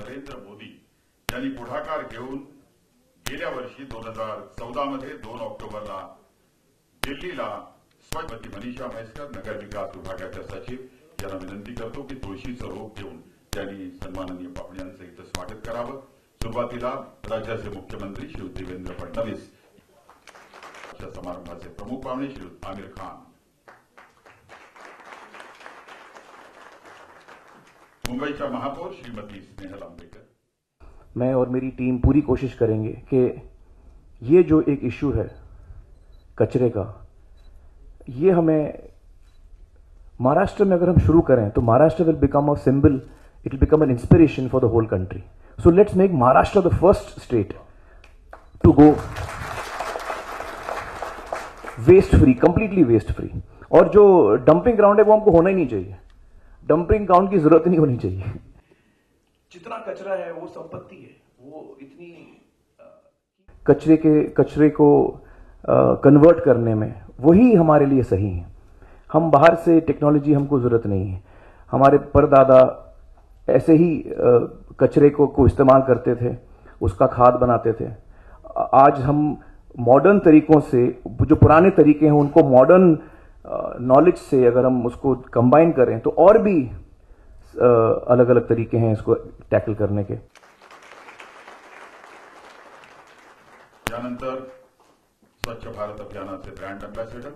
नरेंद्र मोदी यांनी पुढाकार घेऊन गेल्या वर्षी दोन हजार चौदा मध्ये दोन ऑक्टोबरला दिल्लीला स्वच्छमती मनीषा म्हैसकर नगर विकास विभागाच्या सचिव यांना विनंती करतो की तुळशीचं रोप घेऊन त्यांनी सन्माननीय पाहुण्यांचं इथं स्वागत करावं. सुरुवातीला राज्याचे मुख्यमंत्री श्री देवेंद्र फडणवीस समारंभाचे प्रमुख पाहुणे श्री आमिर खान मुंबईच्या महापौर श्रीमती स्नेहल आंबेकर मैं और मेरी टीम पूरी कोशिश करेंगे कि ये जो एक इशू है कचरे का, ये हमें महाराष्ट्र में अगर हम शुरू करें तो Maharashtra will become a symbol it will become an inspiration for the whole country so let's make Maharashtra the first state to go waste free completely waste free और जो डंपिंग ग्राउंड है, वो हमको होना ही नहीं चाहिए। डंपिंग ग्राउंड की ज़रूरत नहीं होनी चाहिए। जितना कचरा है वो संपत्ति है। वो इतनी कचरे के कचरे को कन्वर्ट करने में वही हमारे लिए सही है। हम बाहर से टेक्नोलॉजी हमको ज़रूरत नहीं है। हमारे परदादा ऐसे ही कचरे को को इस्तेमाल करते थे उसका खाद बनाते थे। आज हम मॉडर्न तरीकों से जो पुराने तरीके हैं उनको मॉडर्न नॉलेज से अगर हम उसको कंबाइन करें तो और भी अलग अलग तरीके हैं इसको टैकल करने के। स्वच्छ भारत अभियानाचे ब्रांड अँबॅसेडर